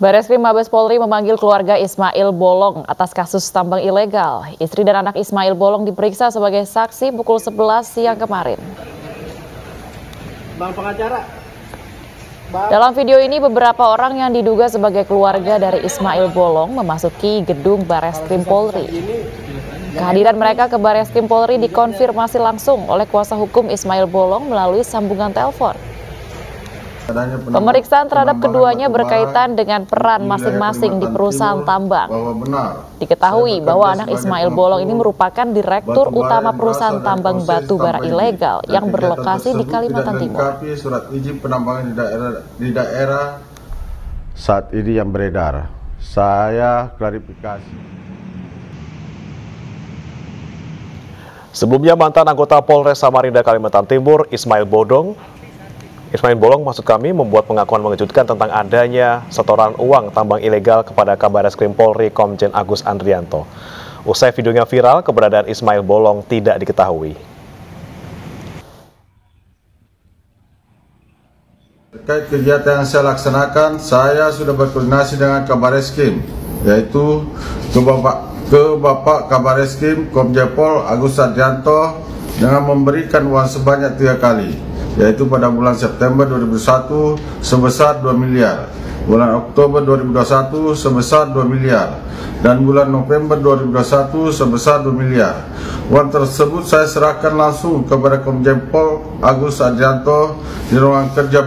Bareskrim Mabes Polri memanggil keluarga Ismail Bolong atas kasus tambang ilegal. Istri dan anak Ismail Bolong diperiksa sebagai saksi pukul 11 siang kemarin. Bang pengacara. Bang. Dalam video ini beberapa orang yang diduga sebagai keluarga dari Ismail Bolong memasuki gedung Bareskrim Polri. Kehadiran mereka ke Bareskrim Polri dikonfirmasi langsung oleh kuasa hukum Ismail Bolong melalui sambungan telepon. Pemeriksaan terhadap keduanya berkaitan dengan peran masing-masing di perusahaan tambang. Diketahui bahwa anak Ismail Bolong ini merupakan direktur utama perusahaan tambang batu bara ilegal yang berlokasi di Kalimantan Timur. Surat izin penambangan di daerah, di daerah saat ini yang beredar. Saya klarifikasi. Sebelumnya mantan anggota Polres Samarinda Kalimantan Timur Ismail Bodong Ismail Bolong maksud kami membuat pengakuan mengejutkan tentang adanya setoran uang tambang ilegal kepada Kabar Eskrim Polri Komjen Agus Andrianto. Usai videonya viral, keberadaan Ismail Bolong tidak diketahui. Terkait kegiatan yang saya laksanakan, saya sudah berkoordinasi dengan Kabar Eskrim, yaitu ke Bapak, ke Bapak Kabar Eskrim Komjen Pol Agus Andrianto dengan memberikan uang sebanyak tiga kali yaitu pada bulan September 2001 sebesar 2 miliar, bulan Oktober 2021 sebesar 2 miliar, dan bulan November 2021 sebesar 2 miliar. Uang tersebut saya serahkan langsung kepada Komjen Pol Agus Adrianto di ruang kerja